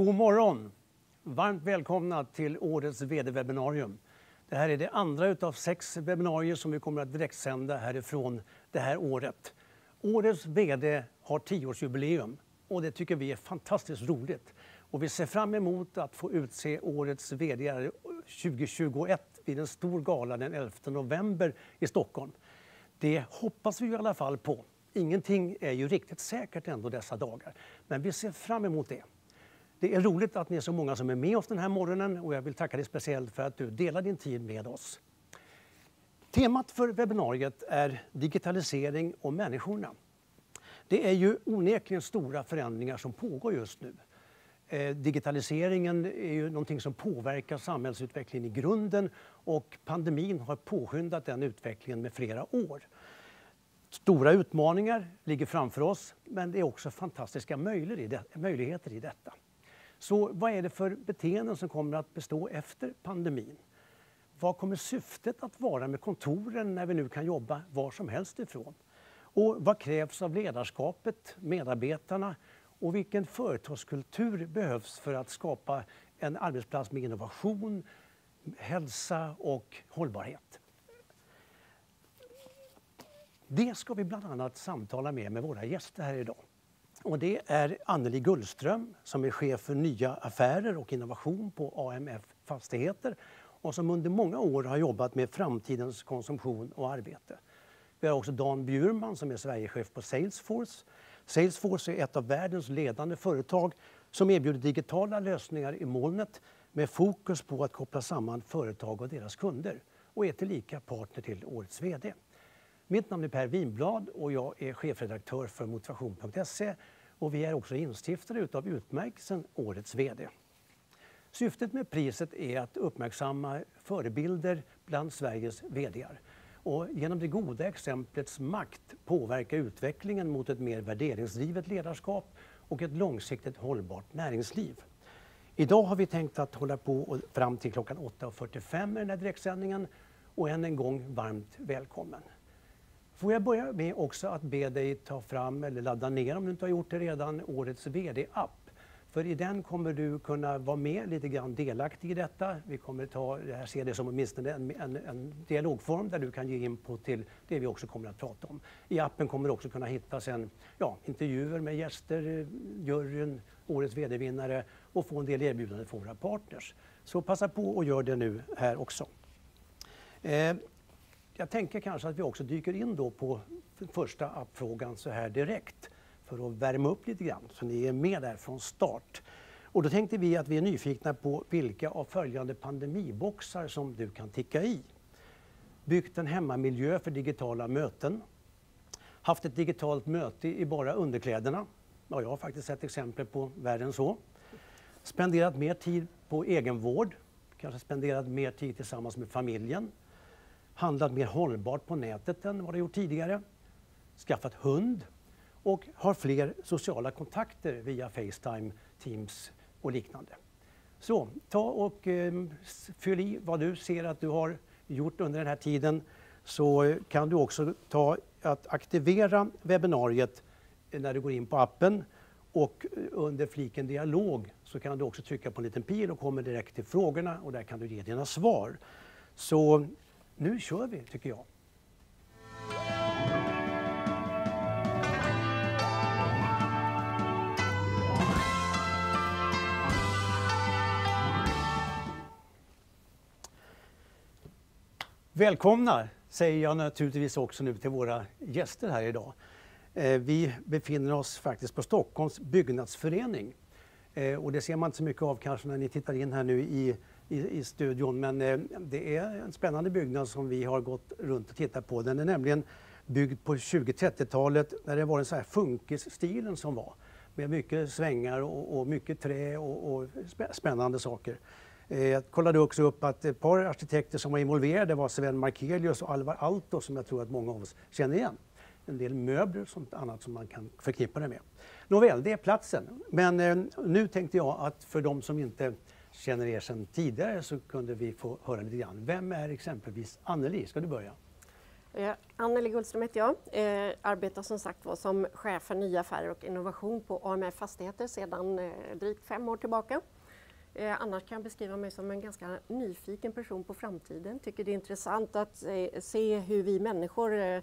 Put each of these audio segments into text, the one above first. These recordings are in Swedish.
God morgon! Varmt välkomna till årets VD-webbinarium. Det här är det andra utav sex webbinarier som vi kommer att direktsända härifrån det här året. Årets VD har 10-årsjubileum och det tycker vi är fantastiskt roligt. Och vi ser fram emot att få utse årets VD 2021 vid en stor gala den 11 november i Stockholm. Det hoppas vi i alla fall på. Ingenting är ju riktigt säkert ändå dessa dagar, men vi ser fram emot det. Det är roligt att ni är så många som är med oss den här morgonen och jag vill tacka dig speciellt för att du delar din tid med oss. Temat för webbinariet är digitalisering och människorna. Det är ju onekligen stora förändringar som pågår just nu. Eh, digitaliseringen är ju någonting som påverkar samhällsutvecklingen i grunden och pandemin har påskyndat den utvecklingen med flera år. Stora utmaningar ligger framför oss, men det är också fantastiska möjligheter i detta. Så vad är det för beteenden som kommer att bestå efter pandemin? Vad kommer syftet att vara med kontoren när vi nu kan jobba var som helst ifrån? Och vad krävs av ledarskapet, medarbetarna och vilken företagskultur behövs för att skapa en arbetsplats med innovation, hälsa och hållbarhet? Det ska vi bland annat samtala med med våra gäster här idag. Och det är Anneli Gullström som är chef för nya affärer och innovation på AMF Fastigheter och som under många år har jobbat med framtidens konsumtion och arbete. Vi har också Dan Bjurman som är Sverigechef på Salesforce. Salesforce är ett av världens ledande företag som erbjuder digitala lösningar i molnet med fokus på att koppla samman företag och deras kunder och är tillika partner till årets VD. Mitt namn är Per Winblad och jag är chefredaktör för Motivation.se och vi är också instiftare utav utmärkelsen Årets VD. Syftet med priset är att uppmärksamma förebilder bland Sveriges VD:ar och genom det goda exemplets makt påverka utvecklingen mot ett mer värderingsdrivet ledarskap och ett långsiktigt hållbart näringsliv. Idag har vi tänkt att hålla på fram till klockan 8:45 med den här direktsändningen och än en gång varmt välkommen. Får jag börja med också att be dig ta fram eller ladda ner om du inte har gjort det redan, årets VD-app. För i den kommer du kunna vara med lite grann delaktig i detta. Vi kommer ta det här, se det som åtminstone en dialogform där du kan ge input till det vi också kommer att prata om. I appen kommer du också kunna hitta sen, ja, intervjuer med gäster, juryn, årets VD-vinnare och få en del erbjudanden från våra partners. Så passa på och gör det nu här också. Eh, jag tänker kanske att vi också dyker in då på första appfrågan så här direkt för att värma upp lite grann så ni är med där från start. Och då tänkte vi att vi är nyfikna på vilka av följande pandemiboxar som du kan ticka i. Byggt en hemmamiljö för digitala möten. Haft ett digitalt möte i bara underkläderna. Ja, jag har faktiskt sett exempel på värre än så. Spenderat mer tid på egenvård. Kanske spenderat mer tid tillsammans med familjen. Handlat mer hållbart på nätet än vad du gjort tidigare. Skaffat hund och har fler sociala kontakter via FaceTime, Teams och liknande. Så ta och ehm, fyll i vad du ser att du har gjort under den här tiden. Så kan du också ta att aktivera webbinariet när du går in på appen och under fliken dialog så kan du också trycka på en liten pil och kommer direkt till frågorna och där kan du ge dina svar. Så nu kör vi tycker jag. Välkomna säger jag naturligtvis också nu till våra gäster här idag. Eh, vi befinner oss faktiskt på Stockholms Byggnadsförening. Eh, och det ser man inte så mycket av kanske när ni tittar in här nu i i studion. Men eh, det är en spännande byggnad som vi har gått runt och tittat på. Den är nämligen byggd på 20-30-talet när det var den så här funkisstilen som var. Med mycket svängar och mycket trä och spännande saker. Eh, jag kollade också upp att ett par arkitekter som var involverade var Sven Markelius och Alvar Aalto som jag tror att många av oss känner igen. En del möbler och sånt annat som man kan förknippa det med. Nåväl, det är platsen. Men eh, nu tänkte jag att för de som inte känner er sedan tidigare så kunde vi få höra lite grann. Vem är exempelvis Anneli? Ska du börja? Eh, Anneli Gullström heter jag. Eh, arbetar som sagt var som chef för nya affärer och innovation på AMF Fastigheter sedan eh, drygt fem år tillbaka. Eh, annars kan jag beskriva mig som en ganska nyfiken person på framtiden. Tycker det är intressant att eh, se hur vi människor eh,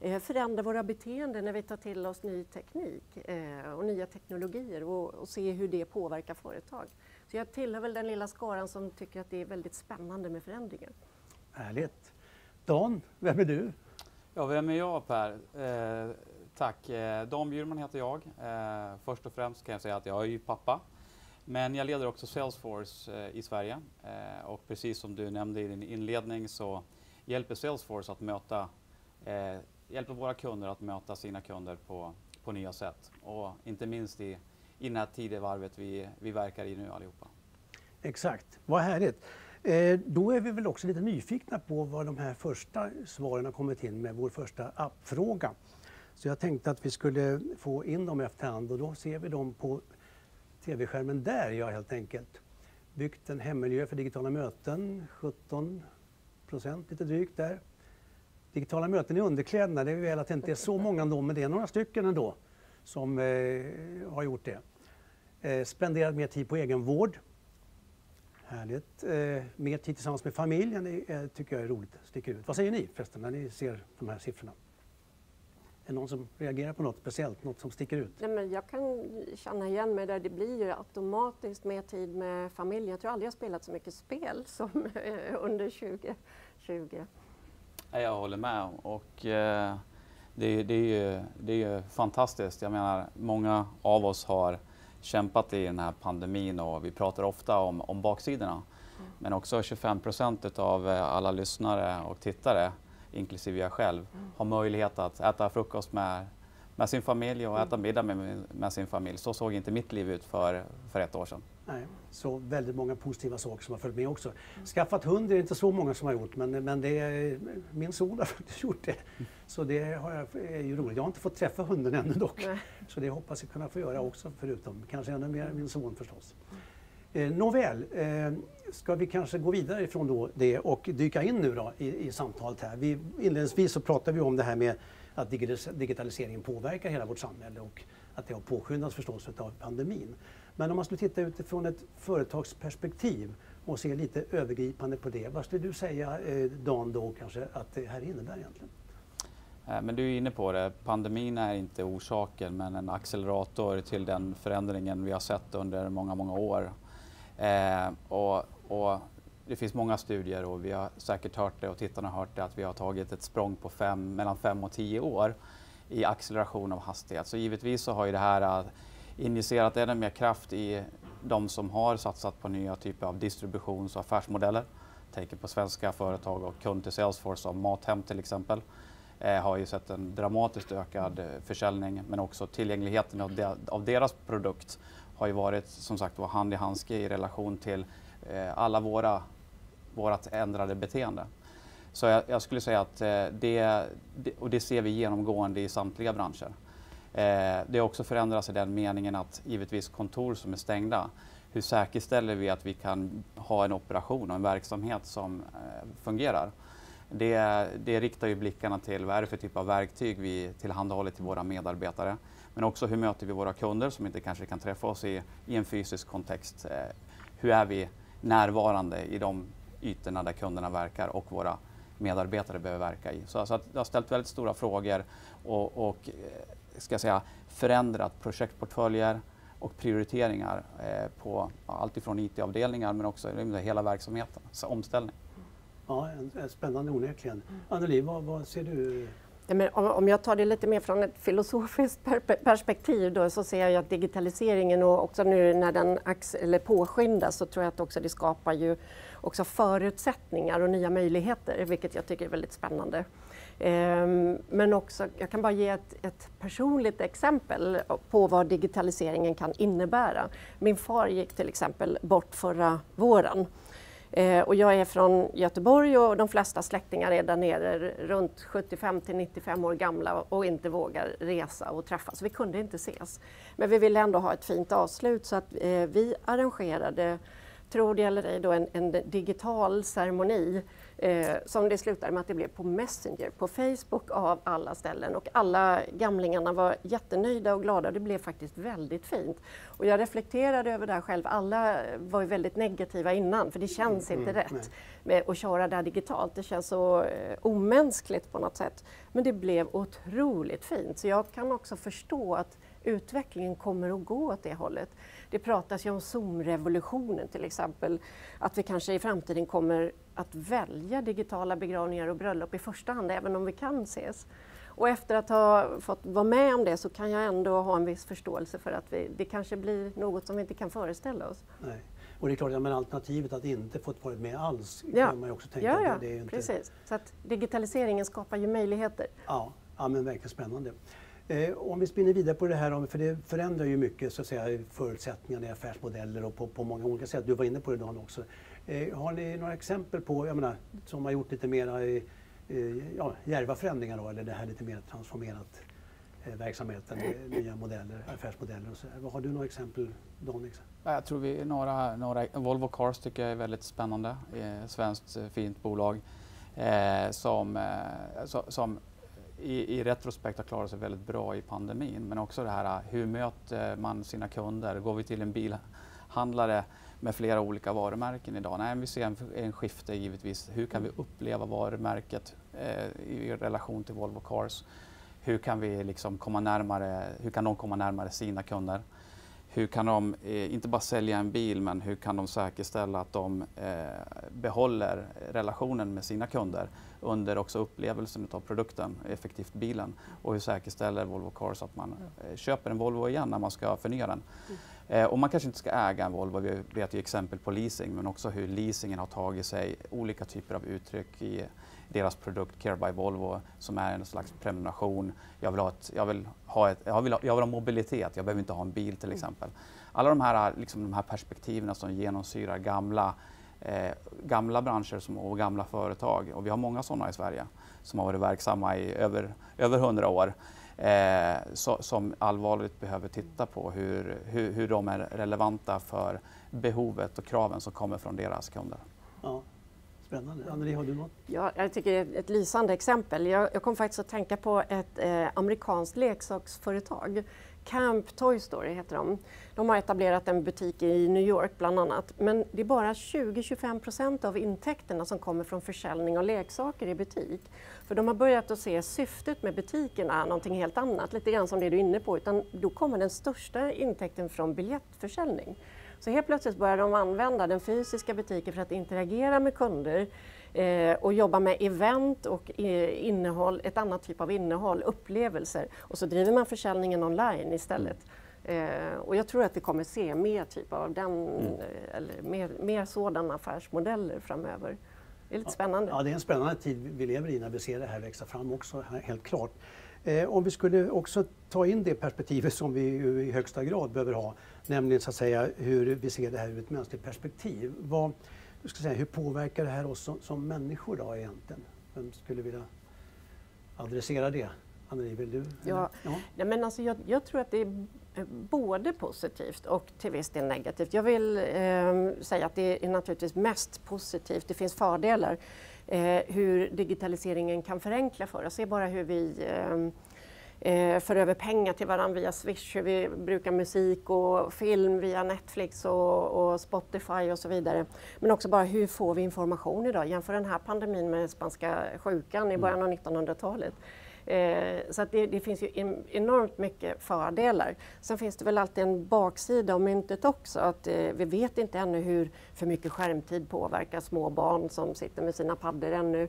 eh, förändrar våra beteenden när vi tar till oss ny teknik eh, och nya teknologier och, och se hur det påverkar företag. Så jag tillhör väl den lilla skaran som tycker att det är väldigt spännande med förändringar. Härligt. Dan, vem är du? Ja, vem är jag Per? Eh, tack. Eh, Dan Bjurman heter jag. Eh, först och främst kan jag säga att jag är ju pappa. Men jag leder också Salesforce eh, i Sverige. Eh, och precis som du nämnde i din inledning så hjälper Salesforce att möta, eh, hjälper våra kunder att möta sina kunder på, på nya sätt. Och inte minst i, i det här tidevarvet vi, vi verkar i nu allihopa. Exakt, vad härligt. Eh, då är vi väl också lite nyfikna på vad de här första svaren har kommit in med vår första appfråga. Så jag tänkte att vi skulle få in dem efterhand och då ser vi dem på tv-skärmen där, ja helt enkelt. Byggt en hemmiljö för digitala möten, 17 procent lite drygt där. Digitala möten i underkläderna, det är väl att det inte är så många ändå, men det är några stycken ändå som eh, har gjort det. Eh, spenderat mer tid på egenvård. Härligt. Eh, mer tid tillsammans med familjen det, eh, tycker jag är roligt, sticker ut. Vad säger ni förresten när ni ser de här siffrorna? Är det någon som reagerar på något speciellt, något som sticker ut? Nej, men jag kan känna igen mig där. Det blir ju automatiskt mer tid med familjen. Jag tror aldrig jag spelat så mycket spel som eh, under 2020. Jag håller med. Och, eh, det, det, är ju, det är ju fantastiskt. Jag menar, många av oss har kämpat i den här pandemin och vi pratar ofta om, om baksidorna. Mm. Men också 25 procent av eh, alla lyssnare och tittare, inklusive jag själv, mm. har möjlighet att äta frukost med, med sin familj och äta middag med, med sin familj. Så såg inte mitt liv ut för, för ett år sedan. Nej, så väldigt många positiva saker som har följt med också. Skaffat hund är det inte så många som har gjort men, men det är, min son har faktiskt gjort det. Så det har jag, är ju roligt. Jag har inte fått träffa hunden ännu dock. Nej. Så det hoppas jag kunna få göra också förutom kanske ännu mer min son förstås. Eh, nåväl, eh, ska vi kanske gå vidare ifrån då det och dyka in nu då i, i samtalet här. Vi, inledningsvis så pratade vi om det här med att digitaliseringen påverkar hela vårt samhälle och att det har påskyndats förstås av pandemin. Men om man skulle titta utifrån ett företagsperspektiv och se lite övergripande på det. Vad skulle du säga eh, Dan då kanske att det här innebär egentligen? Eh, men du är inne på det, pandemin är inte orsaken men en accelerator till den förändringen vi har sett under många, många år. Eh, och, och, det finns många studier och vi har säkert hört det och tittarna har hört det att vi har tagit ett språng på fem, mellan 5 och 10 år i acceleration av hastighet. Så givetvis så har ju det här eh, injicerat ännu mer kraft i de som har satsat på nya typer av distributions och affärsmodeller. Tänker på svenska företag och kund till Salesforce som Mathem till exempel. Eh, har ju sett en dramatiskt ökad eh, försäljning men också tillgängligheten av, de, av deras produkt har ju varit som sagt var hand i handske i relation till eh, alla våra vårt ändrade beteende. Så jag, jag skulle säga att eh, det, och det ser vi genomgående i samtliga branscher. Eh, det har också förändrats i den meningen att givetvis kontor som är stängda, hur säkerställer vi att vi kan ha en operation och en verksamhet som eh, fungerar? Det, det riktar ju blickarna till vad är det för typ av verktyg vi tillhandahåller till våra medarbetare. Men också hur möter vi våra kunder som inte kanske kan träffa oss i, i en fysisk kontext. Eh, hur är vi närvarande i de ytorna där kunderna verkar och våra medarbetare behöver verka i. Så, så att det har ställt väldigt stora frågor och, och ska säga, förändrat projektportföljer och prioriteringar eh, på allt ifrån IT-avdelningar men också hela verksamheten, så omställning. Ja, spännande onekligen. Anneli, vad, vad ser du? Ja, men om jag tar det lite mer från ett filosofiskt perspektiv då, så ser jag att digitaliseringen och också nu när den eller påskyndas så tror jag att också det skapar ju också förutsättningar och nya möjligheter vilket jag tycker är väldigt spännande. Ehm, men också, jag kan bara ge ett, ett, personligt exempel på vad digitaliseringen kan innebära. Min far gick till exempel bort förra våren. Ehm, och jag är från Göteborg och de flesta släktingar är där nere runt 75 till 95 år gamla och inte vågar resa och träffas. Vi kunde inte ses. Men vi ville ändå ha ett fint avslut så att eh, vi arrangerade tro det eller ej, då en, en digital ceremoni eh, som det slutade med att det blev på Messenger, på Facebook av alla ställen och alla gamlingarna var jättenöjda och glada. Det blev faktiskt väldigt fint. Och jag reflekterade över det här själv. Alla var ju väldigt negativa innan för det känns mm, inte mm, rätt med att köra det här digitalt. Det känns så eh, omänskligt på något sätt. Men det blev otroligt fint. Så jag kan också förstå att utvecklingen kommer att gå åt det hållet. Det pratas ju om Zoom-revolutionen till exempel, att vi kanske i framtiden kommer att välja digitala begravningar och bröllop i första hand, även om vi kan ses. Och efter att ha fått vara med om det så kan jag ändå ha en viss förståelse för att vi, det kanske blir något som vi inte kan föreställa oss. Nej. Och det är klart, ja, men alternativet att inte fått vara med alls ja. kan man ju också tänka ja, ja, det är inte... precis. Så att digitaliseringen skapar ju möjligheter. Ja, ja men verkligen spännande. Eh, om vi spinner vidare på det här, för det förändrar ju mycket så att säga, förutsättningarna i affärsmodeller och på, på många olika sätt. Du var inne på det Dan också. Eh, har ni några exempel på, jag menar, som har gjort lite mera eh, eh ja, djärva förändringar då, eller det här lite mer transformerat eh, verksamheten, eh, nya modeller, affärsmodeller och så. Har du några exempel Dan? Jag tror vi några, några, Volvo Cars tycker jag är väldigt spännande, eh, svenskt fint bolag eh, som, eh, som i, i retrospekt har klarat sig väldigt bra i pandemin. Men också det här hur möter man sina kunder? Går vi till en bilhandlare med flera olika varumärken idag? Nej, vi ser en, en skifte givetvis. Hur kan vi uppleva varumärket eh, i relation till Volvo Cars? Hur kan vi liksom komma närmare, hur kan de komma närmare sina kunder? Hur kan de eh, inte bara sälja en bil men hur kan de säkerställa att de eh, behåller relationen med sina kunder under också upplevelsen av produkten, effektivt bilen och hur säkerställer Volvo Cars att man eh, köper en Volvo igen när man ska förnya den. Mm. och man kanske inte ska äga en Volvo, vi vet ju exempel på leasing men också hur leasingen har tagit sig olika typer av uttryck i deras produkt Care by Volvo som är en slags prenumeration. Jag vill ha, ett, jag vill ha, ett, jag vill ha, jag vill ha mobilitet, jag behöver inte ha en bil till mm. exempel. Alla de här, liksom, de här perspektiven som genomsyrar gamla, eh, gamla branscher som, och gamla företag och vi har många sådana i Sverige som har varit verksamma i över, över 100 år. Eh, så, som allvarligt behöver titta på hur, hur, hur de är relevanta för behovet och kraven som kommer från deras kunder. Ja. Spännande. Anneli, har du något? Ja, jag tycker det är ett lysande exempel. Jag, jag kom faktiskt att tänka på ett eh, amerikanskt leksaksföretag. Camp Toy Story heter de. De har etablerat en butik i New York bland annat. Men det är bara 20-25 procent av intäkterna som kommer från försäljning av leksaker i butik. För de har börjat att se syftet med butikerna någonting helt annat, lite grann som det du är inne på. Utan då kommer den största intäkten från biljettförsäljning. Så helt plötsligt börjar de använda den fysiska butiken för att interagera med kunder eh, och jobba med event och eh, innehåll, ett annat typ av innehåll, upplevelser. Och så driver man försäljningen online istället. Eh, och jag tror att vi kommer se mer typ av den, mm. Eller mer, mer sådana affärsmodeller framöver. Det är lite spännande. Ja, det är en spännande tid vi lever i när vi ser det här växa fram också, helt klart. Eh, om vi skulle också ta in det perspektivet som vi i högsta grad behöver ha, nämligen så att säga hur vi ser det här ur ett mänskligt perspektiv. Vad, ska säga, hur påverkar det här oss som, som människor då egentligen? Vem skulle vilja adressera det? Anneli, vill du? Ja, ja. Nej, men alltså jag, jag, tror att det är både positivt och till viss del negativt. Jag vill eh, säga att det är naturligtvis mest positivt. Det finns fördelar eh, hur digitaliseringen kan förenkla för oss. Se bara hur vi eh, eh, för över pengar till varandra via Swish, hur vi brukar musik och film via Netflix och, och, Spotify och så vidare. Men också bara hur får vi information idag? Jämför den här pandemin med spanska sjukan i början av 1900-talet. Eh, så att det, det, finns ju enormt mycket fördelar. Sen finns det väl alltid en baksida av myntet också. Att, eh, vi vet inte ännu hur för mycket skärmtid påverkar små barn som sitter med sina paddor ännu.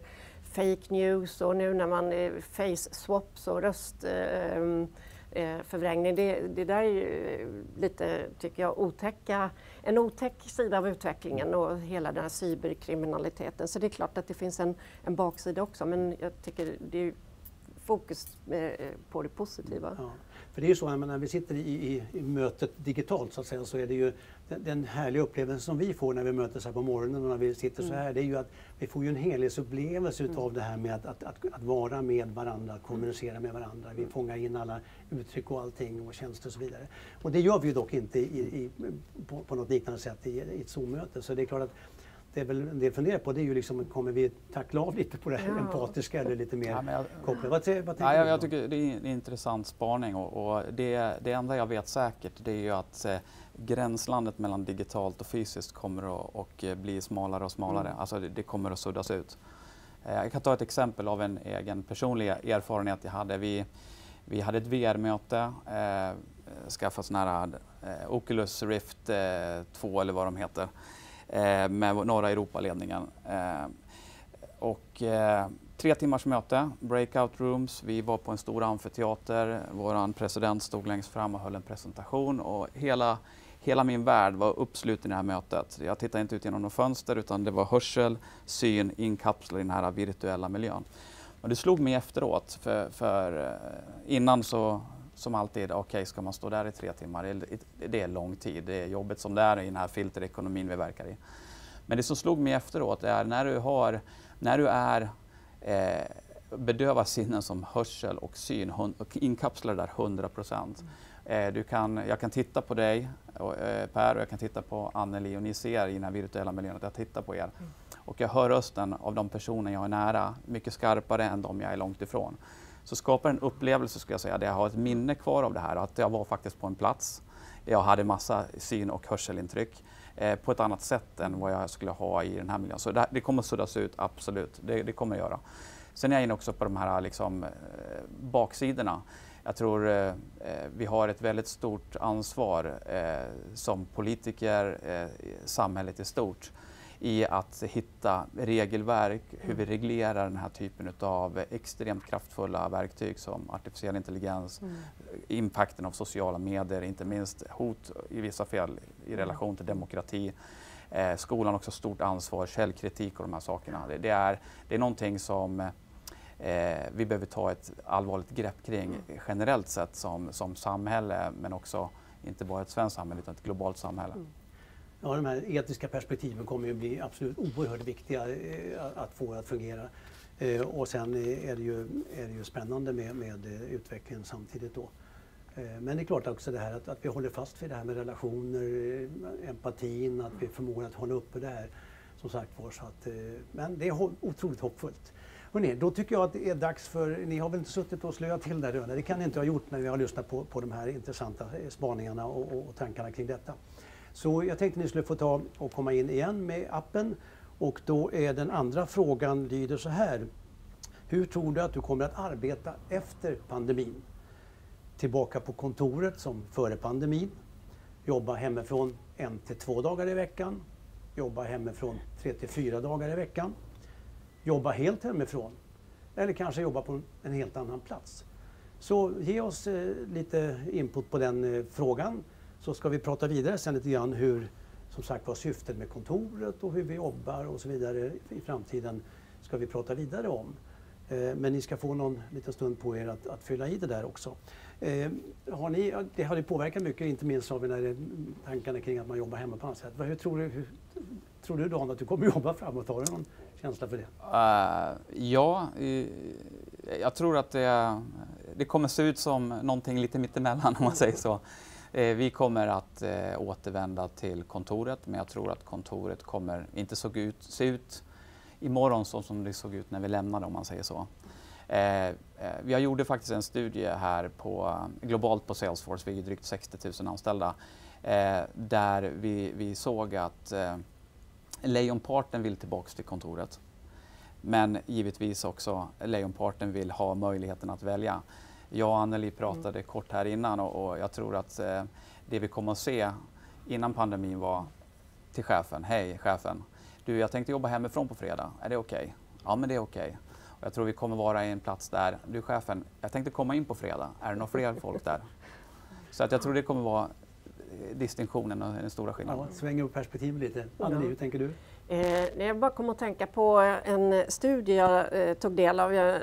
Fake news och nu när man eh, face swaps och röstförvrängning. Eh, eh det, det där är ju eh, lite, tycker jag, otäcka, en otäck sida av utvecklingen och hela den här cyberkriminaliteten. Så det är klart att det finns en, en baksida också men jag tycker det är fokus eh, på det positiva. Ja. För det är ju så, när vi sitter i, i, i, mötet digitalt så att säga, så är det ju den, den härliga upplevelsen som vi får när vi möts här på morgonen och när vi sitter så mm. här, det är ju att vi får ju en helhetsupplevelse mm. utav det här med att, att, att, att, vara med varandra, att kommunicera med varandra. Vi mm. fångar in alla uttryck och allting och tjänster och så vidare. Och det gör vi ju dock inte i, på, på något liknande sätt i, i ett Zoom-möte. Så det är klart att det är väl en del funderar på det är ju liksom, kommer vi tackla av lite på det ja. empatiska eller lite mer ja, jag, kopplat? Vad, vad tänker ja, jag, jag tycker det är en intressant spaning och, och, det, det enda jag vet säkert det är ju att eh, gränslandet mellan digitalt och fysiskt kommer att och, eh, bli smalare och smalare. Mm. Alltså det, det, kommer att suddas ut. Eh, jag kan ta ett exempel av en egen personlig erfarenhet jag hade. Vi, vi hade ett VR-möte, eh, skaffat sån här eh, Oculus Rift eh, 2 eller vad de heter Eh, med norra Europaledningen. Eh, och, eh, tre timmars möte, breakout rooms. Vi var på en stor amfiteater. Vår president stod längst fram och höll en presentation och hela, hela min värld var uppsluten i det här mötet. Jag tittade inte ut genom något fönster utan det var hörsel, syn inkapslad i den här virtuella miljön. Och det slog mig efteråt, för, för eh, innan så som alltid, okej, okay, ska man stå där i tre timmar? Det, det är lång tid. Det är jobbet som det är i den här filterekonomin vi verkar i. Men det som slog mig efteråt är när du, har, när du är eh, bedövar sinnen som hörsel och syn och inkapslar där 100 procent. Eh, jag kan titta på dig och, eh, Per och jag kan titta på Anneli och ni ser i den här virtuella miljön att jag tittar på er. Mm. Och jag hör rösten av de personer jag är nära mycket skarpare än de jag är långt ifrån så skapar en upplevelse, skulle jag säga, där jag har ett minne kvar av det här. Att jag var faktiskt på en plats. Jag hade massa syn och hörselintryck eh, på ett annat sätt än vad jag skulle ha i den här miljön. Så det, det kommer suddas ut, absolut. Det, det kommer att göra. Sen är jag inne också på de här liksom, eh, baksidorna. Jag tror eh, eh vi har ett väldigt stort ansvar eh, som politiker, eh, samhället i stort, i att hitta regelverk, hur vi reglerar den här typen av extremt kraftfulla verktyg som artificiell intelligens, mm. impacten av sociala medier, inte minst hot i vissa fall i relation till demokrati. Eh, skolan har också stort ansvar, källkritik och de här sakerna. Det, det, är, det är någonting som eh, vi behöver ta ett allvarligt grepp kring mm. generellt sett som, som samhälle men också inte bara ett svenskt samhälle utan ett globalt samhälle. Mm. Ja, de här etiska perspektiven kommer ju bli absolut oerhört viktiga eh, att få att fungera. Eh, och sen är det ju, är det ju spännande med, med eh, utvecklingen samtidigt då. Men det är klart också det här att, att vi håller fast vid det här med relationer, empatin, att vi förmår att hålla uppe det här. Som sagt var, så att, men det är otroligt hoppfullt. Hörrni, då tycker jag att det är dags för, ni har väl inte suttit och slöat till där Röne, det kan ni inte ha gjort när vi har lyssnat på, på de här intressanta spaningarna och, och tankarna kring detta. Så jag tänkte ni skulle få ta och komma in igen med appen. Och då är den andra frågan lyder så här. Hur tror du att du kommer att arbeta efter pandemin? Tillbaka på kontoret som före pandemin? Jobba hemifrån en till två dagar i veckan? Jobba hemifrån tre till fyra dagar i veckan? Jobba helt hemifrån? Eller kanske jobba på en helt annan plats? Så ge oss eh, lite input på den eh, frågan så ska vi prata vidare sen lite grann hur, som sagt var, syftet med kontoret och hur vi jobbar och så vidare i framtiden ska vi prata vidare om. Eh, men ni ska få någon liten stund på er att, att fylla i det där också. Eh, har ni, det har ju påverkat mycket, inte minst av när tankarna kring att man jobbar hemma på annat sätt. Hur tror du, hur, tror du Dan att du kommer jobba framåt? Har du någon känsla för det? Uh, ja, eh, jag tror att det, det kommer se ut som någonting lite mittemellan om man säger så. Eh, vi kommer att eh, återvända till kontoret men jag tror att kontoret kommer inte såg ut, se ut imorgon så som det såg ut när vi lämnade om man säger så. Eh, eh gjorde faktiskt en studie här på, eh, globalt på Salesforce, vi är drygt 60 000 anställda, eh, där vi, vi såg att eh, lejonparten vill tillbaka till kontoret. Men givetvis också lejonparten vill ha möjligheten att välja jag och Anneli pratade mm. kort här innan och, och jag tror att eh, det vi kommer att se innan pandemin var till chefen. Hej chefen, du jag tänkte jobba hemifrån på fredag, är det okej? Okay? Ja men det är okej. Okay. jag tror vi kommer vara i en plats där, du chefen, jag tänkte komma in på fredag, är det några fler folk där? Så att jag tror det kommer vara distinktionen och den stora skillnaden. Ja, svänger upp perspektivet lite. Anneli, hur tänker du? Eh, jag bara kom att tänka på en studie jag eh, tog del av. Jag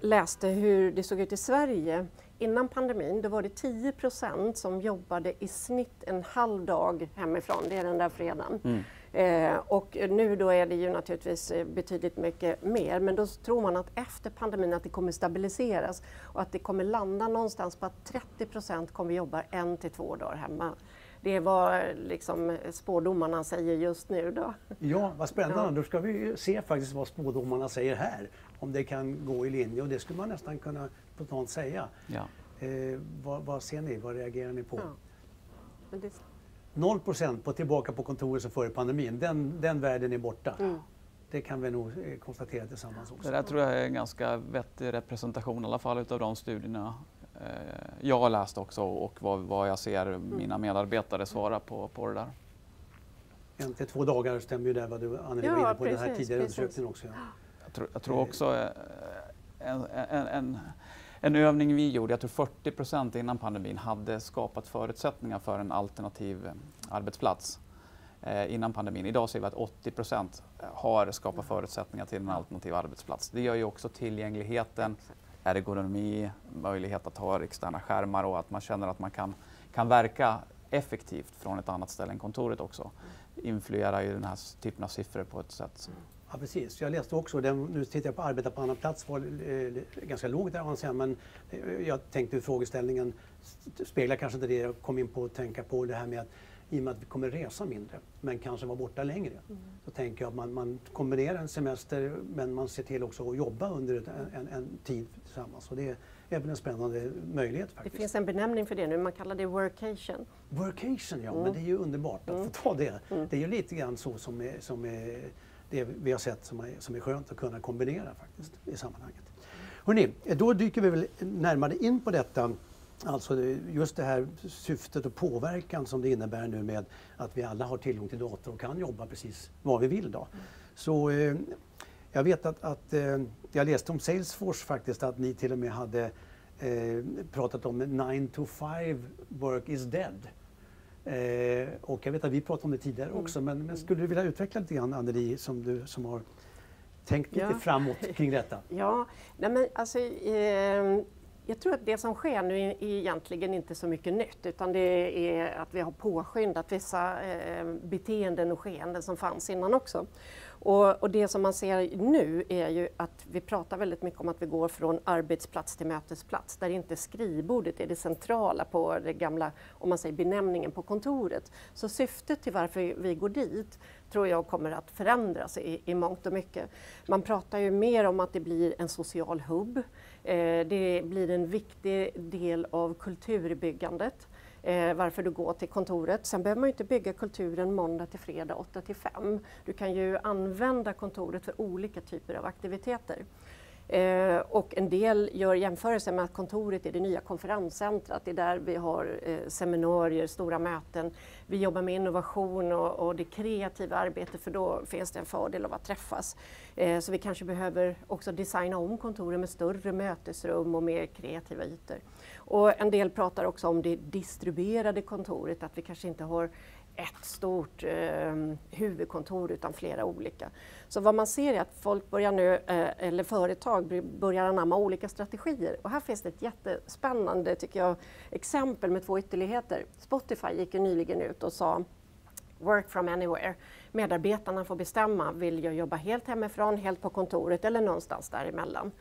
läste hur det såg ut i Sverige innan pandemin. Då var det 10% som jobbade i snitt en halv dag hemifrån. Det är den där fredagen. Mm. Eh, och nu då är det ju naturligtvis eh, betydligt mycket mer, men då tror man att efter pandemin att det kommer stabiliseras och att det kommer landa någonstans på att 30% kommer jobba en till två dagar hemma. Det är vad liksom spådomarna säger just nu. Då. Ja, vad spännande. Ja. Då ska vi se faktiskt vad spådomarna säger här. Om det kan gå i linje och det skulle man nästan kunna spontant säga. Ja. Eh, vad, vad, ser ni? Vad reagerar ni på? Ja. 0 procent på tillbaka på kontoret som före pandemin. Den, den världen är borta. Mm. Det kan vi nog eh, konstatera tillsammans också. Det där tror jag är en ganska vettig representation i alla fall utav de studierna jag har läst också och vad, vad jag ser mm. mina medarbetare svara på, på det där. En till två dagar stämmer ju där vad du Anneli ja, var inne på precis, den här tidigare undersökningen också. Ja. Jag, tror, jag tror också eh, en, en, en en övning vi gjorde, jag tror 40 procent innan pandemin hade skapat förutsättningar för en alternativ eh, arbetsplats eh, innan pandemin. Idag ser vi att 80 procent eh, har skapat förutsättningar till en alternativ arbetsplats. Det gör ju också tillgängligheten, ergonomi, möjlighet att ha externa skärmar och att man känner att man kan, kan verka effektivt från ett annat ställe än kontoret också. Influerar ju den här typen av siffror på ett sätt Ja precis, jag läste också, den, nu tittar jag på arbeta på annan plats, var eh, ganska lågt där sen, men eh, jag tänkte hur frågeställningen speglar kanske inte det jag kom in på att tänka på det här med att i och med att vi kommer resa mindre men kanske vara borta längre. Mm. Så tänker jag att man, man kombinerar en semester men man ser till också att jobba under en, en, tid tillsammans. Och det är väl en spännande möjlighet faktiskt. Det finns en benämning för det nu, man kallar det workation. Workation ja, mm. men det är ju underbart att mm. få ta det. Mm. Det är ju lite grann så som är, som är det vi har sett som är, som är skönt att kunna kombinera faktiskt i sammanhanget. Hörrni, då dyker vi väl närmare in på detta Alltså just det här syftet och påverkan som det innebär nu med att vi alla har tillgång till dator och kan jobba precis var vi vill. Då. Så eh, jag vet att, att eh, jag läste om Salesforce faktiskt att ni till och med hade eh, pratat om 9 to 5 work is dead. Och jag vet att vi pratade om det tidigare mm. också, men, men, skulle du vilja utveckla lite grann Anneli, som du som har tänkt lite ja. framåt kring detta? Ja, nej men alltså, eh, jag tror att det som sker nu är egentligen inte så mycket nytt utan det är att vi har påskyndat vissa eh, beteenden och skeenden som fanns innan också. Och, och, det som man ser nu är ju att vi pratar väldigt mycket om att vi går från arbetsplats till mötesplats där inte skrivbordet är det centrala på det gamla, om man säger benämningen på kontoret. Så syftet till varför vi går dit tror jag kommer att förändras i, i mångt och mycket. Man pratar ju mer om att det blir en social hubb. Eh, det blir en viktig del av kulturbyggandet eh, varför du går till kontoret. Sen behöver man inte bygga kulturen måndag till fredag 8 till 5. Du kan ju använda kontoret för olika typer av aktiviteter. Eh, och en del gör jämförelser med att kontoret är det nya konferenscentret. Det är där vi har eh, seminarier, stora möten. Vi jobbar med innovation och, och, det kreativa arbetet för då finns det en fördel av att träffas. Eh, så vi kanske behöver också designa om kontoren med större mötesrum och mer kreativa ytor. Och en del pratar också om det distribuerade kontoret, att vi kanske inte har ett stort eh, huvudkontor utan flera olika. Så vad man ser är att folk börjar nu, eh, eller företag börjar anamma olika strategier. Och här finns det ett jättespännande tycker jag, exempel med två ytterligheter. Spotify gick ju nyligen ut och sa Work from anywhere. Medarbetarna får bestämma, vill jag jobba helt hemifrån, helt på kontoret eller någonstans däremellan.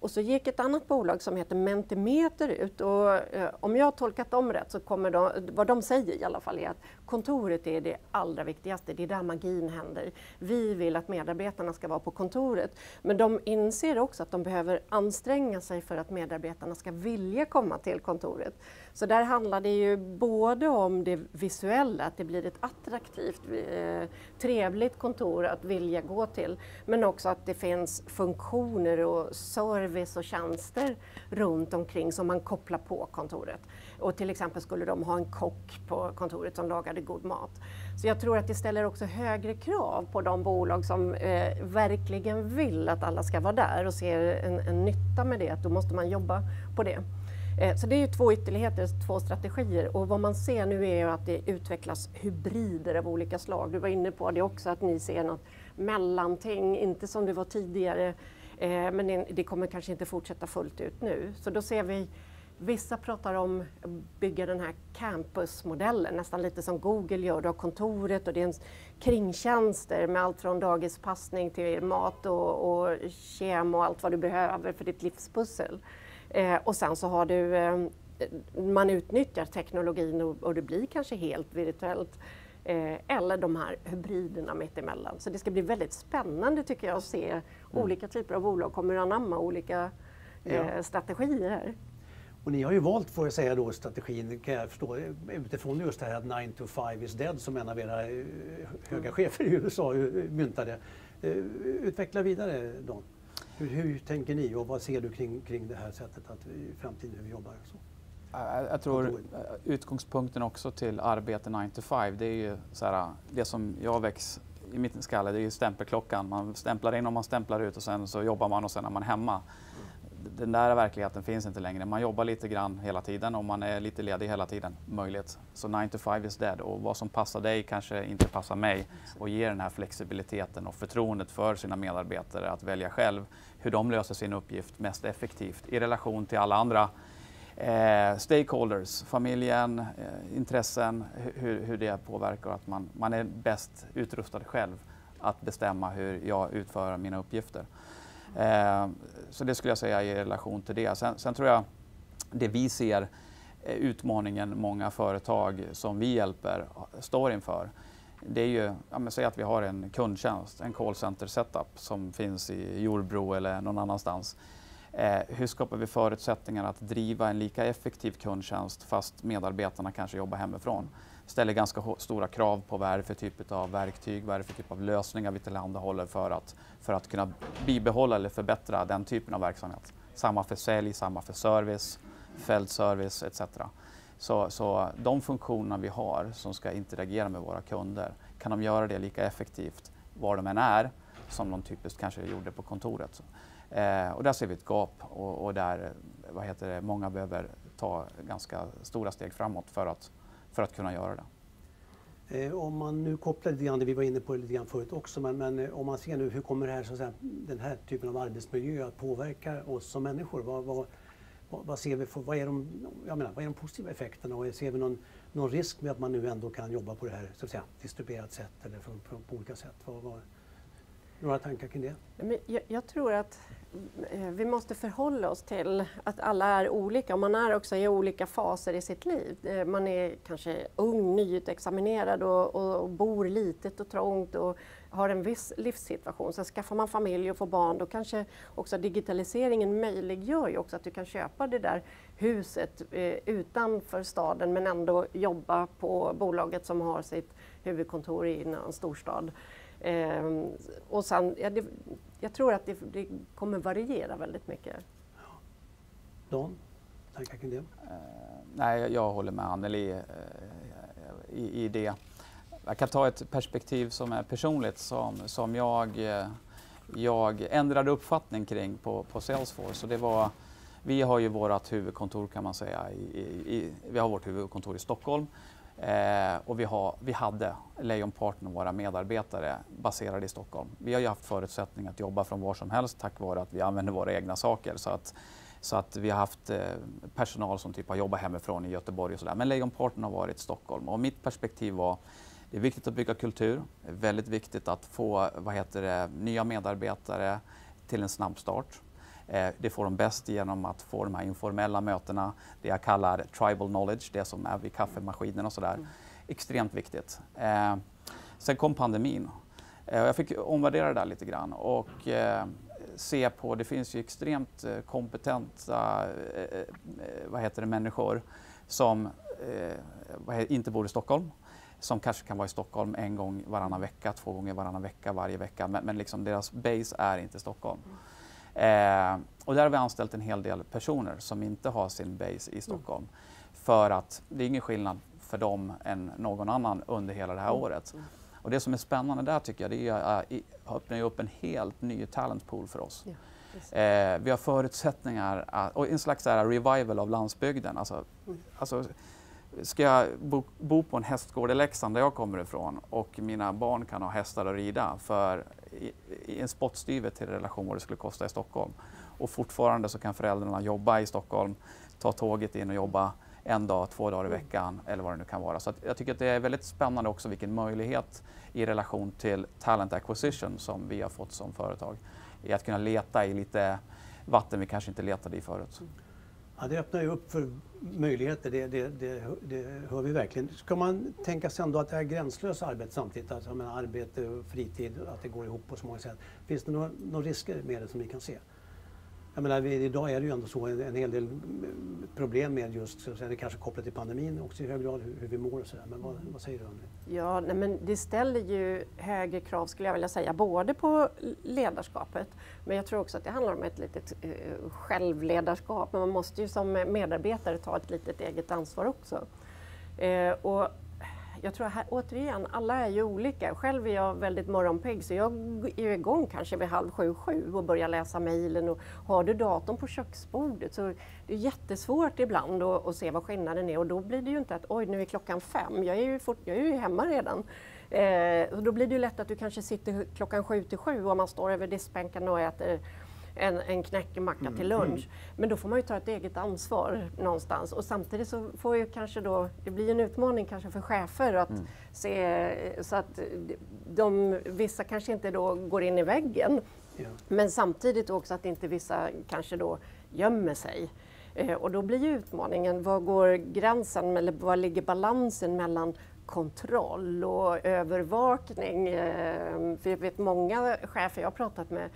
Och så gick ett annat bolag som heter Mentimeter ut och eh, om jag har tolkat dem rätt så kommer de, vad de säger i alla fall är att kontoret är det allra viktigaste, det är där magin händer. Vi vill att medarbetarna ska vara på kontoret men de inser också att de behöver anstränga sig för att medarbetarna ska vilja komma till kontoret. Så där handlar det ju både om det visuella, att det blir ett attraktivt, eh, trevligt kontor att vilja gå till, men också att det finns funktioner och service och tjänster runt omkring som man kopplar på kontoret. Och till exempel skulle de ha en kock på kontoret som lagade god mat. Så jag tror att det ställer också högre krav på de bolag som eh, verkligen vill att alla ska vara där och ser en, en nytta med det, att då måste man jobba på det. Eh, så det är ju två ytterligheter, två strategier och vad man ser nu är ju att det utvecklas hybrider av olika slag. Du var inne på det också att ni ser något mellanting, inte som det var tidigare eh, men det kommer kanske inte fortsätta fullt ut nu. Så då ser vi Vissa pratar om att bygga den här campusmodellen, nästan lite som Google gör. Du har kontoret och det är en kringtjänster med allt från dagispassning till mat och, och kem och allt vad du behöver för ditt livspussel. Eh, och sen så har du, eh, man utnyttjar teknologin och, och det blir kanske helt virtuellt. Eh, eller de här hybriderna mittemellan. Så det ska bli väldigt spännande tycker jag att se mm. olika typer av bolag kommer att anamma olika ja. Eh, strategier. Och ni har ju valt, får jag säga då, strategin kan jag förstå, utifrån just det här att 9 to 5 is dead som en av era eh, höga mm. chefer i USA myntade. Utveckla vidare Don. Hur, hur, tänker ni och vad ser du kring, kring det här sättet att i framtiden hur vi jobbar? Så? Jag tror utgångspunkten också till arbete 9 to 5, det är ju så här, det som jag väcks i mitt skalle, det är ju stämpelklockan. Man stämplar in och man stämplar ut och sen så jobbar man och sen är man hemma. Den där verkligheten finns inte längre. Man jobbar lite grann hela tiden och man är lite ledig hela tiden, möjligt. Så 9 to 5 is dead och vad som passar dig kanske inte passar mig och ger den här flexibiliteten och förtroendet för sina medarbetare att välja själv hur de löser sin uppgift mest effektivt i relation till alla andra eh, stakeholders, familjen, eh, intressen, hur, hur det påverkar att man, man är bäst utrustad själv att bestämma hur jag utför mina uppgifter. Eh, så det skulle jag säga i relation till det. Sen, sen tror jag det vi ser utmaningen många företag som vi hjälper står inför det är ju, ja, men säg att vi har en kundtjänst, en callcenter setup som finns i Jordbro eller någon annanstans. Eh, hur skapar vi förutsättningar att driva en lika effektiv kundtjänst fast medarbetarna kanske jobbar hemifrån? Ställer ganska stora krav på vad är det för typ av verktyg, vad är det för typ av lösningar vi tillhandahåller för att, för att kunna bibehålla eller förbättra den typen av verksamhet. Samma för sälj, samma för service, fältservice etc. Så, så de funktionerna vi har som ska interagera med våra kunder, kan de göra det lika effektivt var de än är som de typiskt kanske gjorde på kontoret. Eh, och där ser vi ett gap och, och, där vad heter det, många behöver ta ganska stora steg framåt för att, för att kunna göra det. Eh, om man nu kopplar lite grann, det vi var inne på lite grann förut också, men, men eh, om man ser nu hur kommer det här, så att säga, den här typen av arbetsmiljö att påverka oss som människor? Vad, vad, vad, ser vi för, vad, är de, jag menar, vad är de positiva effekterna och ser vi någon, någon risk med att man nu ändå kan jobba på det här så att säga, distribuerat sätt eller på, på, på olika sätt? Vad, vad, några tankar kring det? Jag, jag, tror att eh, vi måste förhålla oss till att alla är olika och man är också i olika faser i sitt liv. Eh, man är kanske ung, nyutexaminerad och, och, och bor litet och trångt och har en viss livssituation. Sen skaffar man familj och får barn, då kanske också digitaliseringen möjliggör ju också att du kan köpa det där huset eh, utanför staden men ändå jobba på bolaget som har sitt huvudkontor i en storstad. Eh, och sen, ja, det, jag tror att det, det, kommer variera väldigt mycket. Dan, tankar kring det? Uh, nej, jag håller med Anneli uh, i, i det. Jag kan ta ett perspektiv som är personligt som, som jag, eh, jag ändrade uppfattning kring på, på Salesforce. Och det var, vi har ju vårt huvudkontor kan man säga, i, i, vi har vårt huvudkontor i Stockholm. Eh, och vi, har, vi hade lejonparten av våra medarbetare baserade i Stockholm. Vi har ju haft förutsättning att jobba från var som helst tack vare att vi använder våra egna saker. Så att, så att vi har haft eh, personal som typ har jobbat hemifrån i Göteborg och sådär. Men lejonparten har varit i Stockholm. Och mitt perspektiv var det är viktigt att bygga kultur. Det är väldigt viktigt att få vad heter det, nya medarbetare till en snabb start. Eh, det får de bäst genom att få de här informella mötena, det jag kallar tribal knowledge, det som är vid kaffemaskinen och sådär. Mm. Extremt viktigt. Eh, sen kom pandemin. Eh, jag fick omvärdera det där lite grann och eh, se på, det finns ju extremt eh, kompetenta eh, vad heter det, människor som inte bor i Stockholm som kanske kan vara i Stockholm en gång varannan vecka, två gånger varannan vecka, varje vecka. Men, men liksom deras base är inte Stockholm. Mm. Eh, och där har vi anställt en hel del personer som inte har sin base i Stockholm. Mm. För att det är ingen skillnad för dem än någon annan under hela det här mm. året. Mm. Och det som är spännande där tycker jag, det är att uh, öppnar upp en helt ny talent pool för oss. Ja. Eh, vi har förutsättningar att, och en slags här revival av landsbygden. Alltså, Mm. alltså, ska jag bo, bo på en hästgård i Leksand där jag kommer ifrån och mina barn kan ha hästar att rida för i, i en spottstyver till relation vad det skulle kosta i Stockholm. Och fortfarande så kan föräldrarna jobba i Stockholm, ta tåget in och jobba en dag, två dagar i veckan eller vad det nu kan vara. Så jag tycker att det är väldigt spännande också vilken möjlighet i relation till talent acquisition som vi har fått som företag. I att kunna leta i lite vatten vi kanske inte letade i förut. Ja, det öppnar ju upp för möjligheter, det, det, det, det hör vi verkligen. Ska man tänka sig ändå att det är gränslöst arbete samtidigt, alltså menar, arbete och fritid, att det går ihop på så många sätt. Finns det några, några risker med det som ni kan se? Jag menar, idag är det ju ändå så en, en hel del mm, problem med just, så att säga, det kanske kopplat till pandemin också i hög grad, hur, hur vi mår och sådär. Men vad, vad säger du om det? Ja, nej, men det ställer ju högre krav skulle jag vilja säga, både på ledarskapet, men jag tror också att det handlar om ett litet eh, självledarskap. Men man måste ju som medarbetare ta ett litet eget ansvar också. Eh, och jag tror här, återigen, alla är ju olika. Själv är jag väldigt morgonpigg så jag är ju igång kanske vid halv sju, sju och börjar läsa mejlen. Och har du datorn på köksbordet så det är jättesvårt ibland att, att se vad skillnaden är och då blir det ju inte att oj nu är klockan fem, jag är ju, fort, jag är ju hemma redan. Eh, och då blir det ju lätt att du kanske sitter klockan sju till sju och man står över diskbänken och äter en, en knäckemacka till lunch. Men då får man ju ta ett eget ansvar någonstans och samtidigt så får ju kanske då, det blir en utmaning kanske för chefer att se så att de, vissa kanske inte då går in i väggen Ja. men samtidigt också att inte vissa kanske då gömmer sig. Eh, och då blir ju utmaningen, var går gränsen eller var ligger balansen mellan kontroll och övervakning? Eh, för jag vet många chefer jag har pratat med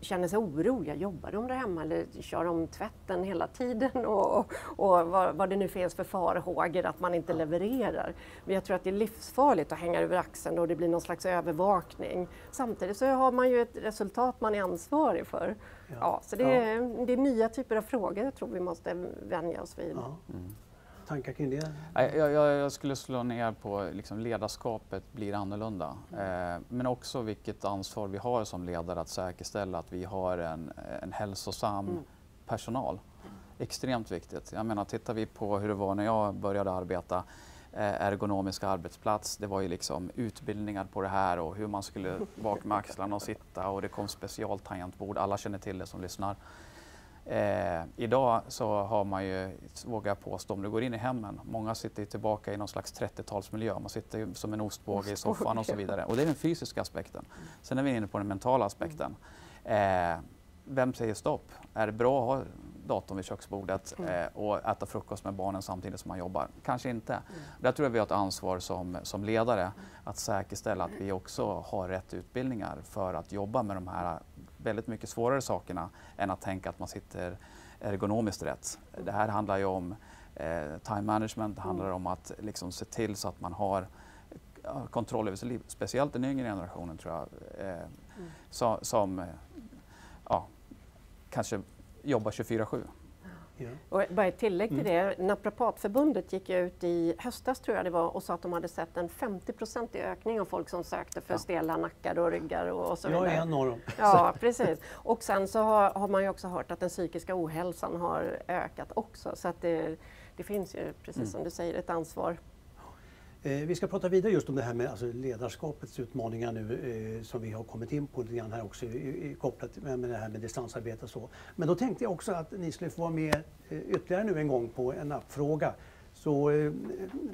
känner sig oroliga. Jobbar de där hemma eller kör de tvätten hela tiden? Och, och vad, vad det nu finns för farhågor att man inte levererar. Men jag tror att det är livsfarligt att hänga över axeln och det blir någon slags övervakning. Samtidigt så har man ju ett resultat man är ansvarig för. Ja. Ja. så det, är, det är nya typer av frågor jag tror vi måste vänja oss vid. Ja. Tankar kring det? Jag, jag, jag skulle slå ner på liksom ledarskapet blir annorlunda. Eh, men också vilket ansvar vi har som ledare att säkerställa att vi har en, en hälsosam personal. Extremt viktigt. Jag menar, tittar vi på hur det var när jag började arbeta eh, ergonomisk arbetsplats. Det var ju liksom utbildningar på det här och hur man skulle bak med axlarna och sitta och det kom specialtangentbord. Alla känner till det som lyssnar. Eh, idag så har man ju, vågar jag påstå, om du går in i hemmen, många sitter tillbaka i någon slags 30-talsmiljö. Man sitter som en ostbåge i soffan och så vidare. Och det är den fysiska aspekten. Sen är vi inne på den mentala aspekten. Eh, vem säger stopp? Är det bra att ha datorn vid köksbordet eh, och äta frukost med barnen samtidigt som man jobbar? Kanske inte. Där tror jag vi har ett ansvar som, som ledare att säkerställa att vi också har rätt utbildningar för att jobba med de här väldigt mycket svårare sakerna än att tänka att man sitter ergonomiskt rätt. Det här handlar ju om eh, time management, det handlar om att liksom se till så att man har ja, kontroll över sitt liv. Speciellt den yngre generationen tror jag, eh, så, som eh, ja, kanske jobbar 24-7. Ja. Och bara ett tillägg till det. Naprapatförbundet gick ut i höstas tror jag det var och sa att de hade sett en 50-procentig ökning av folk som sökte för stela nackar och ryggar och, och så Jag vidare. är en av dem. Ja, precis. Och sen så har, har man ju också hört att den psykiska ohälsan har ökat också. Så att det, det finns ju, precis som du säger, ett ansvar. Eh, vi ska prata vidare just om det här med alltså, ledarskapets utmaningar nu eh, som vi har kommit in på lite grann här också i, i, kopplat med, med det här med distansarbete och så. Men då tänkte jag också att ni skulle få vara med eh, ytterligare nu en gång på en appfråga. Så eh,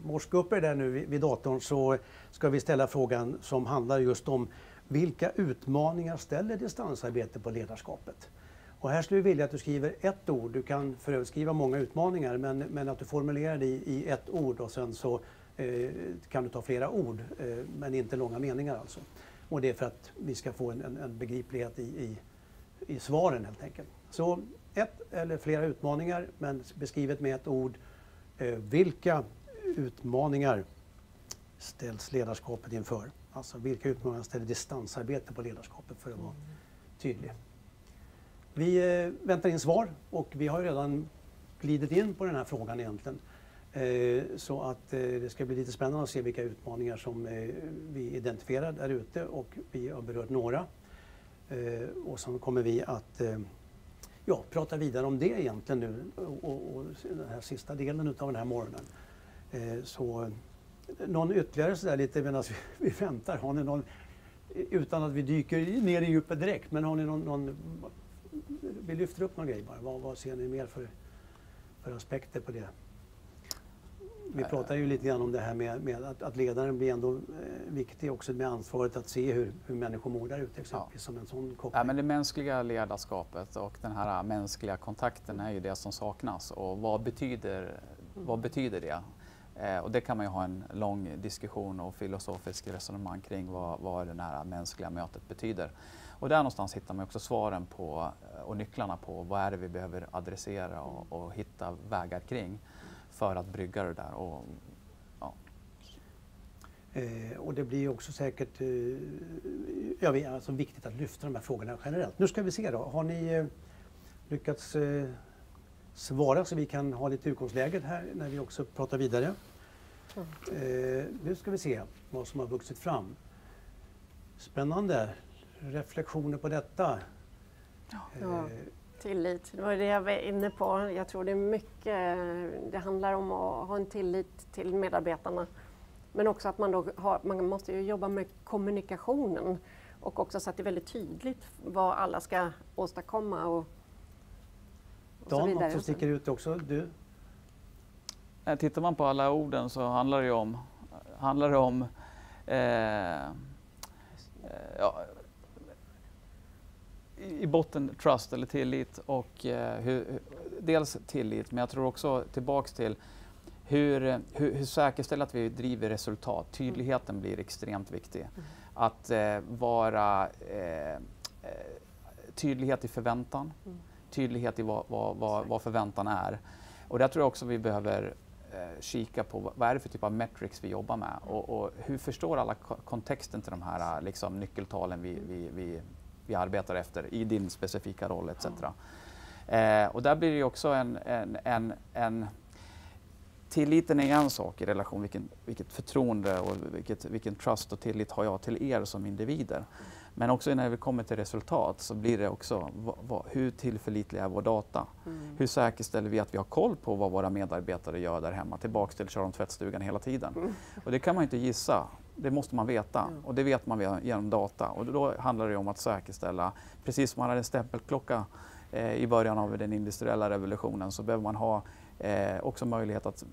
morska upp er där nu vid, vid datorn så ska vi ställa frågan som handlar just om vilka utmaningar ställer distansarbete på ledarskapet? Och här skulle vi vilja att du skriver ett ord. Du kan för övrigt skriva många utmaningar men, men att du formulerar det i, i ett ord och sen så Eh, kan du ta flera ord eh, men inte långa meningar alltså. Och det är för att vi ska få en, en, en begriplighet i, i, i svaren helt enkelt. Så ett eller flera utmaningar men beskrivet med ett ord. Eh, vilka utmaningar ställs ledarskapet inför? Alltså vilka utmaningar ställer distansarbete på ledarskapet för att vara tydlig? Vi väntar in svar och vi har redan glidit in på den här frågan egentligen. Eh, så att eh, det ska bli lite spännande att se vilka utmaningar som eh, vi identifierar där ute och vi har berört några. Och sen kommer vi att ja, prata vidare om det egentligen nu och, och, den här sista delen av den här morgonen. Så någon ytterligare sådär lite medan vi, vi väntar, har ni någon, utan att vi dyker ner i djupet direkt, men har ni någon, någon vi lyfter upp någon grej bara. Vad, vad ser ni mer för, för aspekter på det? Vi pratar ju lite grann om det här med, med att, att, ledaren blir ändå eh, viktig också med ansvaret att se hur, hur människor mår där ute exempelvis ja. som en sån koppling. Ja, men det mänskliga ledarskapet och den här mänskliga kontakten är ju det som saknas och vad betyder, vad betyder det? Eh, och det kan man ju ha en lång diskussion och filosofisk resonemang kring vad, vad det här mänskliga mötet betyder. Och där någonstans hittar man också svaren på eh, och nycklarna på vad är det vi behöver adressera och, och hitta vägar kring för att brygga det där. Och, ja. eh, och det blir också säkert eh, ja, alltså viktigt att lyfta de här frågorna generellt. Nu ska vi se då, har ni eh, lyckats eh, svara så vi kan ha lite utgångsläget här när vi också pratar vidare? Mm. nu ska vi se vad som har vuxit fram. Spännande reflektioner på detta? Ja, tillit, det var det jag var inne på. Jag tror det är mycket, det handlar om att ha en tillit till medarbetarna. Men också att man, då har, man måste ju jobba med kommunikationen och också så att det är väldigt tydligt vad alla ska åstadkomma. Och, och Dan, något som sticker ut också? Du? Tittar man på alla orden så handlar det om, handlar det om eh, ja, i botten trust eller tillit och eh, hur, dels tillit men jag tror också tillbaks till hur, hur, hur säkerställa att vi driver resultat. Tydligheten blir extremt viktig. Mm. Att eh, vara eh, eh, tydlighet i förväntan, mm. tydlighet i vad, vad, vad, vad, förväntan är. Och där tror jag också vi behöver eh, kika på vad är det för typ av metrics vi jobbar med och, och hur förstår alla kontexten till de här liksom, nyckeltalen vi, vi, vi vi arbetar efter i din specifika roll etc. Eh, och där blir det också en, en, en, en Tilliten är en sak i relation, vilken, vilket förtroende och vilket, vilken trust och tillit har jag till er som individer. Men också när vi kommer till resultat så blir det också hur tillförlitlig är vår data? Mm. Hur säkerställer vi att vi har koll på vad våra medarbetare gör där hemma? Tillbaks till kör om tvättstugan hela tiden. Mm. Och det kan man inte gissa det måste man veta mm. och det vet man genom data. Och då handlar det om att säkerställa, precis som man hade en stämpelklocka eh, i början av den industriella revolutionen så behöver man ha eh, också möjlighet att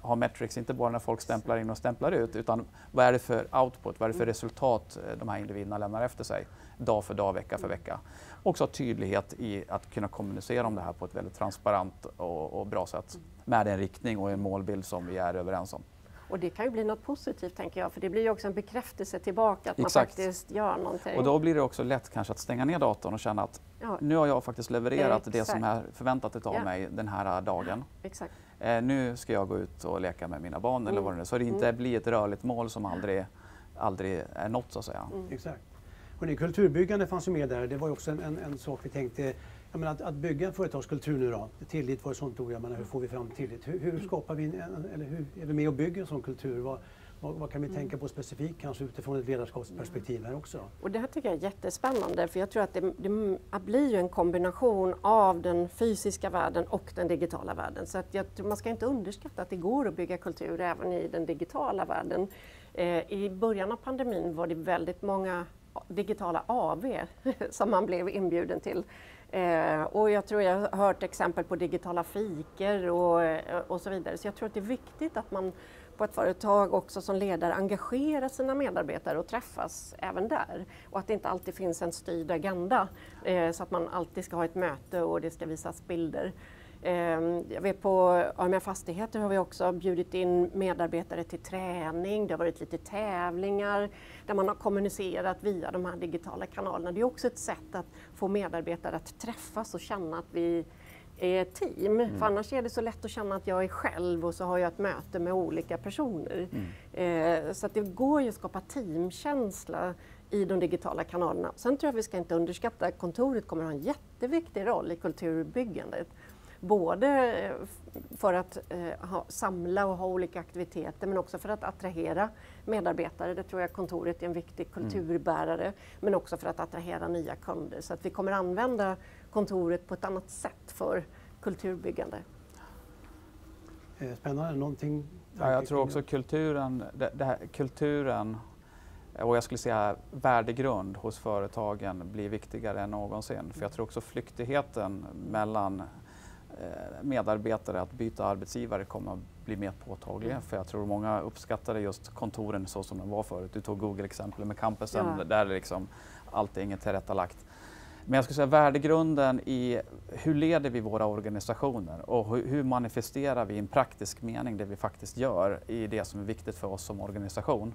ha metrics, inte bara när folk stämplar in och stämplar ut, utan vad är det för output, vad är det för mm. resultat eh, de här individerna lämnar efter sig, dag för dag, vecka för mm. vecka. Också tydlighet i att kunna kommunicera om det här på ett väldigt transparent och, och bra sätt mm. med en riktning och en målbild som vi är överens om. Och det kan ju bli något positivt tänker jag, för det blir ju också en bekräftelse tillbaka att Exakt. man faktiskt gör någonting. Och då blir det också lätt kanske att stänga ner datorn och känna att ja. nu har jag faktiskt levererat Exakt. det som är förväntat av ja. mig den här dagen. Exakt. Eh, nu ska jag gå ut och leka med mina barn mm. eller vad det är, så det inte mm. blir ett rörligt mål som aldrig, aldrig är nått så att säga. Mm. Exakt. Hörrni, kulturbyggande fanns ju med där, det var ju också en, en, en sak vi tänkte jag menar, att, att bygga en företagskultur nu då, tillit var ett sånt ord, jag menar, hur får vi fram tillit? Hur, hur skapar vi, en, eller hur är vi med och bygger en sån kultur? Vad, vad, vad, kan vi mm. tänka på specifikt, kanske utifrån ett ledarskapsperspektiv här också? Och det här tycker jag är jättespännande, för jag tror att det, det blir ju en kombination av den fysiska världen och den digitala världen. Så att jag, man ska inte underskatta att det går att bygga kultur även i den digitala världen. Eh, I början av pandemin var det väldigt många digitala AV som man blev inbjuden till. Eh, och jag tror jag har hört exempel på digitala fiker och, och så vidare. Så jag tror att det är viktigt att man på ett företag också som ledare engagerar sina medarbetare och träffas även där. Och att det inte alltid finns en styrd agenda eh, så att man alltid ska ha ett möte och det ska visas bilder. Ehm, jag vet på AMF Fastigheter har vi också bjudit in medarbetare till träning. Det har varit lite tävlingar där man har kommunicerat via de här digitala kanalerna. Det är också ett sätt att få medarbetare att träffas och känna att vi är ett team. Mm. För annars är det så lätt att känna att jag är själv och så har jag ett möte med olika personer. Mm. Ehm, så att det går ju att skapa teamkänsla i de digitala kanalerna. Sen tror jag vi ska inte underskatta att kontoret kommer att ha en jätteviktig roll i kulturbyggandet. Både eh, för att eh, ha, samla och ha olika aktiviteter men också för att attrahera medarbetare. Det tror jag kontoret är en viktig mm. kulturbärare. Mm. Men också för att attrahera nya kunder. Så att vi kommer använda kontoret på ett annat sätt för kulturbyggande. Eh, spännande. Någonting? Ja, jag tror också kulturen, det, det här, kulturen och jag skulle säga värdegrund hos företagen blir viktigare än någonsin. För jag tror också flyktigheten mellan medarbetare att byta arbetsgivare kommer att bli mer påtaglig. Mm. För jag tror många uppskattade just kontoren så som de var förut. Du tog Google-exemplet med campusen ja. där liksom allting är tillrättalagt. Men jag skulle säga värdegrunden i hur leder vi våra organisationer och hur manifesterar vi i en praktisk mening det vi faktiskt gör i det som är viktigt för oss som organisation.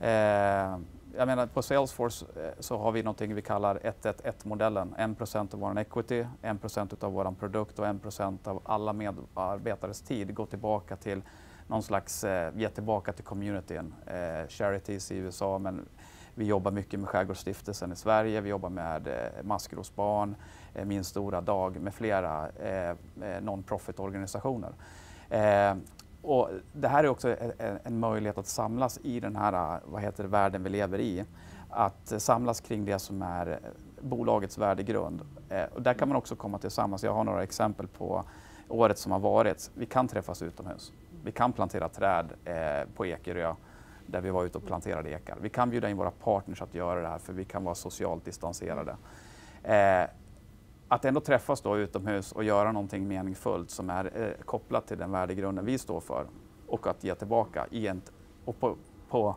Eh, jag menar på Salesforce eh, så har vi någonting vi kallar 111-modellen. 1% av vår equity, 1% av vår produkt och 1% av alla medarbetares tid går tillbaka till någon slags, eh, ge tillbaka till communityn. Eh, charities i USA men vi jobbar mycket med Skärgårdsstiftelsen i Sverige, vi jobbar med eh, Maskrosbarn, eh, Min stora dag med flera eh, eh non-profit-organisationer. Eh, och det här är också en, en, möjlighet att samlas i den här äh, vad heter det, världen vi lever i. Att äh, samlas kring det som är äh, bolagets värdegrund. Eh, och där kan man också komma tillsammans. Jag har några exempel på året som har varit. Vi kan träffas utomhus. Vi kan plantera träd eh, på Ekerö där vi var ute och planterade ekar. Vi kan bjuda in våra partners att göra det här för vi kan vara socialt distanserade. Eh, att ändå träffas då utomhus och göra någonting meningsfullt som är eh, kopplat till den värdegrunden vi står för och att ge tillbaka. I en, och på, på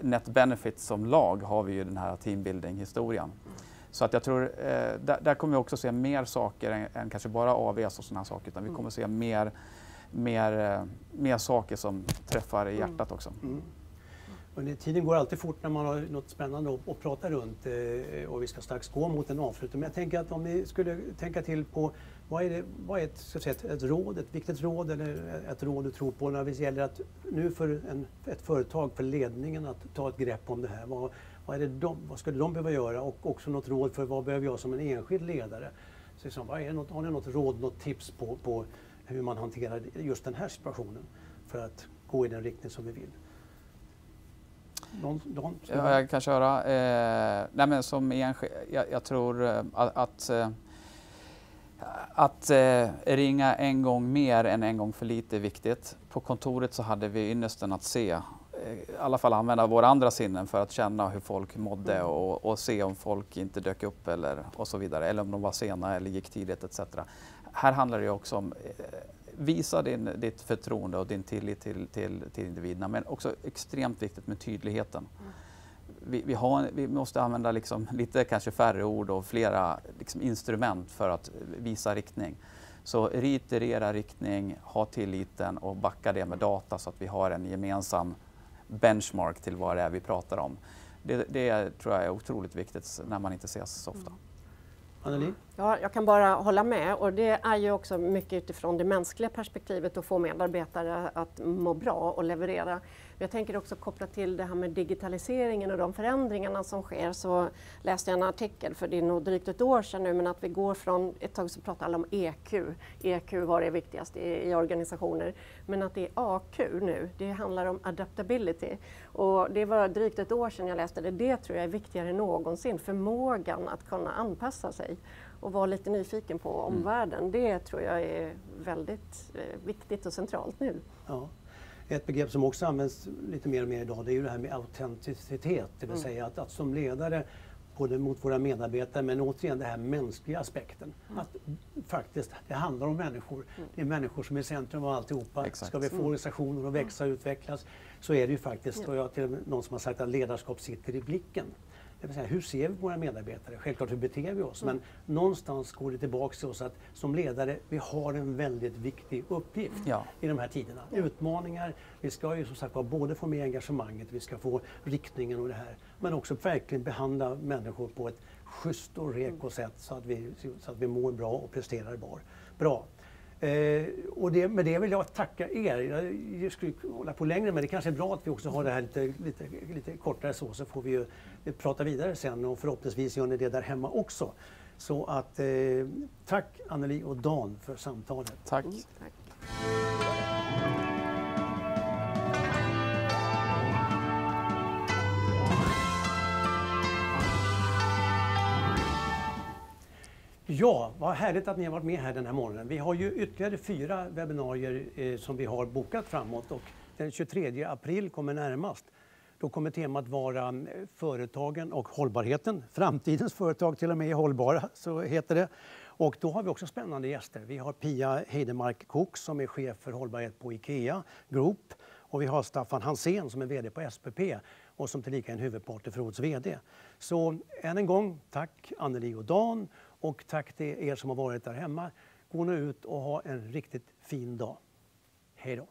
Net Benefit som lag har vi ju den här teambuilding-historien. Så att jag tror, eh, där, där, kommer vi också se mer saker än, än kanske bara AVS och sådana saker, utan vi mm. kommer se mer, mer, eh, mer saker som träffar i mm. hjärtat också. Mm. Och tiden går alltid fort när man har något spännande att, att prata runt eh, och vi ska strax gå mot en avslutning. Men jag tänker att om ni skulle tänka till på vad är, det, vad är ett, ska säga, ett, ett råd, ett viktigt råd eller ett råd du tror på när det gäller att nu för en, ett företag, för ledningen att ta ett grepp om det här. Vad, vad, är det de, vad skulle de behöva göra och också något råd för vad behöver jag som en enskild ledare? Så liksom, vad är något, har ni något råd, något tips på, på hur man hanterar just den här situationen för att gå i den riktning som vi vill? Någon, någon ja, jag kan köra. Eh, nej men som enskild, jag, jag tror eh, att, att, eh, att eh, ringa en gång mer än en gång för lite är viktigt. På kontoret så hade vi ynnesten att se, eh, i alla fall använda våra andra sinnen för att känna hur folk mådde mm. och, och, se om folk inte dök upp eller och så vidare, eller om de var sena eller gick tidigt etc. Här handlar det också om visa din, ditt förtroende och din tillit till, till, till individerna men också extremt viktigt med tydligheten. Mm. Vi, vi, har, vi, måste använda liksom lite kanske färre ord och flera liksom instrument för att visa riktning. Så reiterera riktning, ha tilliten och backa det med data så att vi har en gemensam benchmark till vad det är vi pratar om. Det, det tror jag är otroligt viktigt när man inte ses så ofta. Mm. Anneli? Ja, jag kan bara hålla med och det är ju också mycket utifrån det mänskliga perspektivet att få medarbetare att må bra och leverera. Jag tänker också koppla till det här med digitaliseringen och de förändringarna som sker så läste jag en artikel för det är nog drygt ett år sedan nu men att vi går från, ett tag så pratade alla om EQ, EQ var det viktigaste i, i organisationer, men att det är AQ nu, det handlar om adaptability och det var drygt ett år sedan jag läste det, det tror jag är viktigare än någonsin, förmågan att kunna anpassa sig och vara lite nyfiken på mm. omvärlden. Mm. Det tror jag är väldigt eh, viktigt och centralt nu. Ja. Ett begrepp som också används lite mer och mer idag det är ju det här med autenticitet, det vill mm. säga att, att som ledare både mot våra medarbetare men återigen den här mänskliga aspekten. Mm. Att faktiskt, det handlar om människor. Mm. Det är människor som är i centrum av alltihopa. Exakt. Ska vi få mm. organisationer att växa och utvecklas så är det ju faktiskt, och jag till någon som har sagt att ledarskap sitter i blicken. Det vill säga, hur ser vi på våra medarbetare? Självklart hur beter vi oss? Mm. Men någonstans går det tillbaka till oss att som ledare, vi har en väldigt viktig uppgift ja. i de här tiderna. Utmaningar, vi ska ju som sagt både få med engagemanget, vi ska få riktningen och det här. Men också verkligen behandla människor på ett schysst och reko sätt så att, vi, så att vi mår bra och presterar bra. Eh, och det, med det vill jag tacka er. Jag skulle hålla på längre men det kanske är bra att vi också har det här lite, lite, lite kortare så, så får vi ju prata vidare sen och förhoppningsvis gör ni det där hemma också. Så att eh, tack Anneli och Dan för samtalet. Tack. Mm, tack. Ja, vad härligt att ni har varit med här den här morgonen. Vi har ju ytterligare fyra webbinarier eh, som vi har bokat framåt och den 23 april kommer närmast. Då kommer temat vara eh, företagen och hållbarheten. Framtidens företag till och med är hållbara, så heter det. Och då har vi också spännande gäster. Vi har Pia Heidemark Cook som är chef för hållbarhet på IKEA Group. Och vi har Staffan Hansén som är VD på SPP och som tillika är en huvudpartner för VD. Så än en gång, tack Anneli och Dan och tack till er som har varit där hemma. Gå nu ut och ha en riktigt fin dag. Hej då!